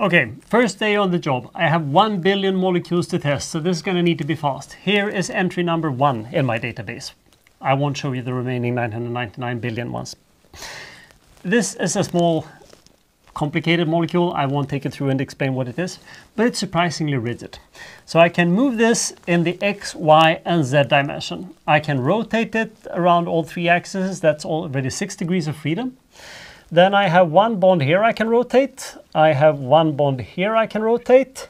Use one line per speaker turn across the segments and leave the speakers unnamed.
Okay, first day on the job. I have 1 billion molecules to test, so this is going to need to be fast. Here is entry number one in my database. I won't show you the remaining 999 billion ones. This is a small, complicated molecule. I won't take it through and explain what it is, but it's surprisingly rigid. So I can move this in the X, Y, and Z dimension. I can rotate it around all three axes. That's already six degrees of freedom. Then I have one bond here I can rotate. I have one bond here I can rotate.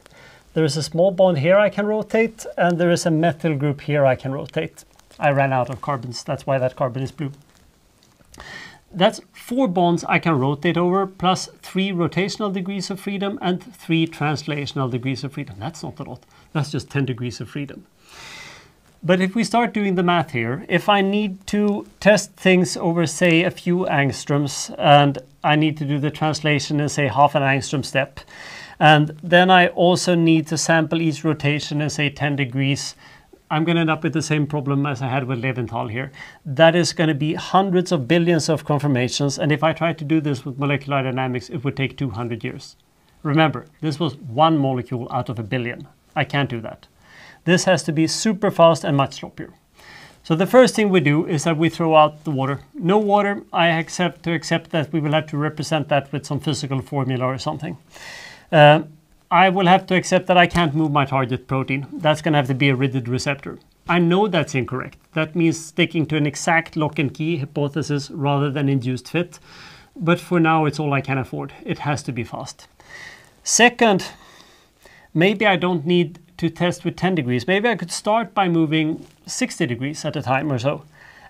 There is a small bond here I can rotate, and there is a methyl group here I can rotate. I ran out of carbons, that's why that carbon is blue. That's four bonds I can rotate over, plus three rotational degrees of freedom and three translational degrees of freedom. That's not a lot, that's just 10 degrees of freedom. But if we start doing the math here, if I need to test things over, say, a few angstroms, and I need to do the translation in, say, half an angstrom step, and then I also need to sample each rotation in, say, 10 degrees, I'm going to end up with the same problem as I had with Levinthal here. That is going to be hundreds of billions of conformations, and if I try to do this with molecular dynamics, it would take 200 years. Remember, this was one molecule out of a billion. I can't do that. This has to be super fast and much sloppier. So the first thing we do is that we throw out the water. No water, I accept to accept that we will have to represent that with some physical formula or something. Uh, I will have to accept that I can't move my target protein. That's going to have to be a rigid receptor. I know that's incorrect. That means sticking to an exact lock and key hypothesis rather than induced fit. But for now, it's all I can afford. It has to be fast. Second, maybe I don't need to test with 10 degrees. Maybe I could start by moving 60 degrees at a time or so.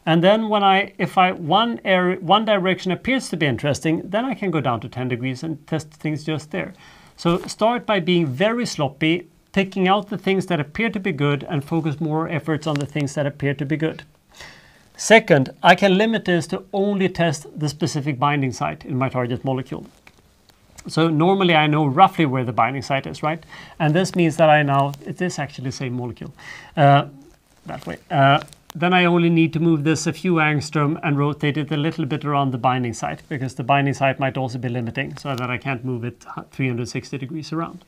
And then when I, if I one area, one direction appears to be interesting, then I can go down to 10 degrees and test things just there. So start by being very sloppy, picking out the things that appear to be good and focus more efforts on the things that appear to be good. Second, I can limit this to only test the specific binding site in my target molecule. So normally I know roughly where the binding site is, right? And this means that I now, it is actually the same molecule, uh, that way. Uh, then I only need to move this a few angstrom and rotate it a little bit around the binding site because the binding site might also be limiting so that I can't move it 360 degrees around.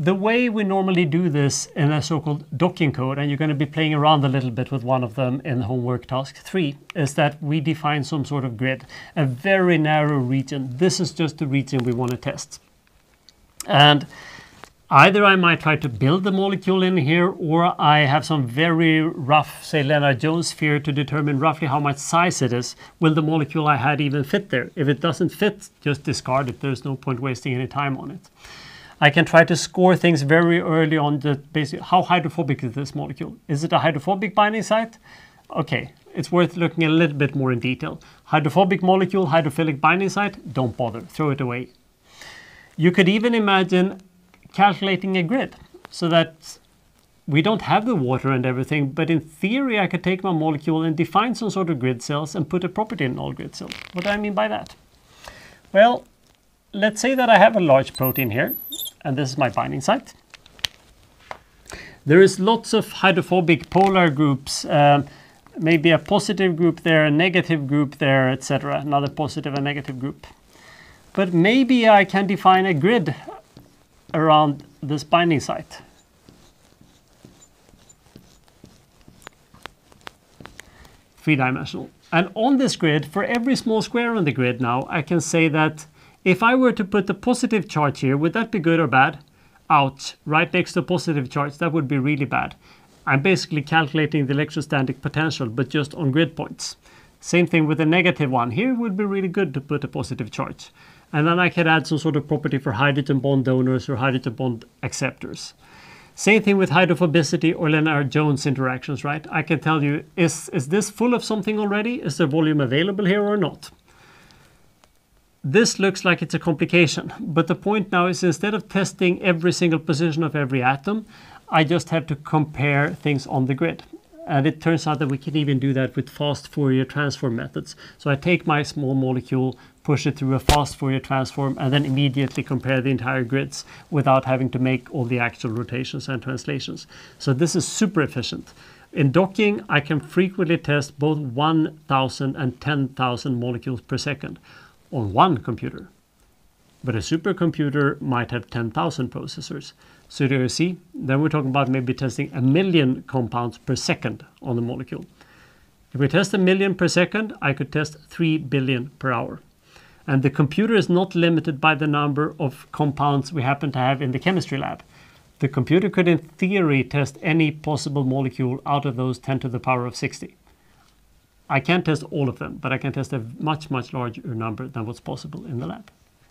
The way we normally do this in a so-called docking code, and you're going to be playing around a little bit with one of them in homework task three, is that we define some sort of grid, a very narrow region. This is just the region we want to test. And either I might try to build the molecule in here, or I have some very rough, say, Lennard-Jones sphere to determine roughly how much size it is. Will the molecule I had even fit there? If it doesn't fit, just discard it. There's no point wasting any time on it. I can try to score things very early on the basic, how hydrophobic is this molecule? Is it a hydrophobic binding site? Okay, it's worth looking a little bit more in detail. Hydrophobic molecule, hydrophilic binding site, don't bother, throw it away. You could even imagine calculating a grid so that we don't have the water and everything, but in theory I could take my molecule and define some sort of grid cells and put a property in all grid cells. What do I mean by that? Well, let's say that I have a large protein here and this is my binding site. There is lots of hydrophobic polar groups, um, maybe a positive group there, a negative group there, etc. Another positive and negative group. But maybe I can define a grid around this binding site. Three-dimensional. And on this grid, for every small square on the grid now, I can say that if I were to put a positive charge here, would that be good or bad? Ouch, right next to positive charge, that would be really bad. I'm basically calculating the electrostatic potential, but just on grid points. Same thing with the negative one. Here would be really good to put a positive charge. And then I could add some sort of property for hydrogen bond donors or hydrogen bond acceptors. Same thing with hydrophobicity or Lennard-Jones interactions, right? I can tell you, is, is this full of something already? Is the volume available here or not? This looks like it's a complication, but the point now is instead of testing every single position of every atom, I just have to compare things on the grid. And it turns out that we can even do that with fast Fourier transform methods. So I take my small molecule, push it through a fast Fourier transform, and then immediately compare the entire grids without having to make all the actual rotations and translations. So this is super efficient. In docking, I can frequently test both 1,000 and 10,000 molecules per second. On one computer. But a supercomputer might have 10,000 processors. So do you see? Then we're talking about maybe testing a million compounds per second on the molecule. If we test a million per second, I could test 3 billion per hour. And the computer is not limited by the number of compounds we happen to have in the chemistry lab. The computer could, in theory, test any possible molecule out of those 10 to the power of 60. I can't test all of them, but I can test a much, much larger number than what's possible in the lab.